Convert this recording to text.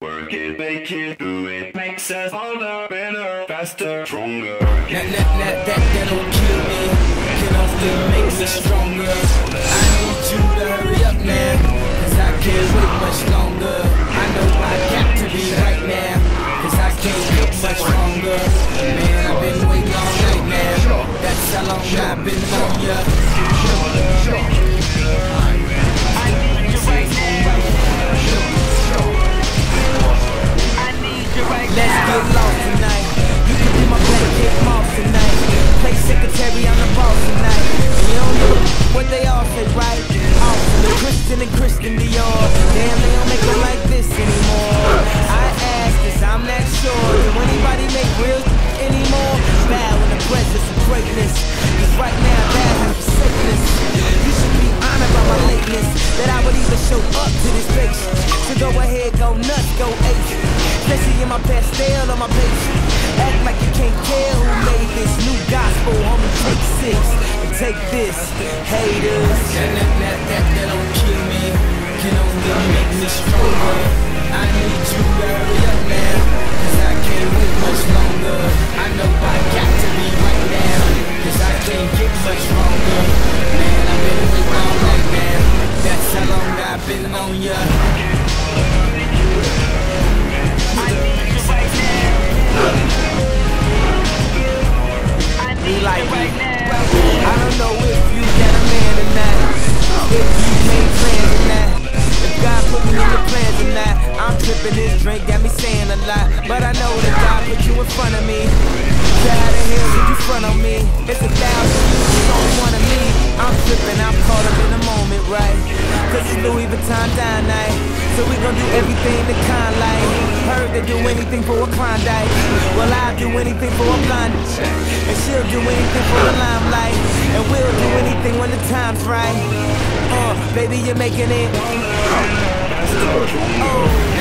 Work it, make it, do it. Makes us harder, better, faster, stronger. That, that, that, that, that don't kill me. Can only make me stronger. I need you to hurry up now. Cause I can't wait much longer. I know I got to be right now. Cause I can't get much longer. Man, I've been waiting all night now. That's how long I've been on ya. Of greatness. Cause right now, that has sickness. You should be honored by my lateness. That I would even show up to this place. So go ahead, go nuts, go ape. Especially in my pastel on my page. Act like you can't tell who made this new gospel, homie. Take six and take this, haters. Much longer. Man, I've been waiting all night now. That's how long I've been on ya. Be like me. I don't know if you got a man or not. If you made plans or not. If God put me in the plans or not. I'm tripping this drink, got me saying a lot. But I know that God put you in front of me. The hell did you front on me? It's a Louis dine night. So we gon' do everything the kind like. Heard they do anything for a Klondike. Well, I'll do anything for a blonde. And she'll do anything for the limelight. And we'll do anything when the time's right. Uh, baby, you're making it. Oh.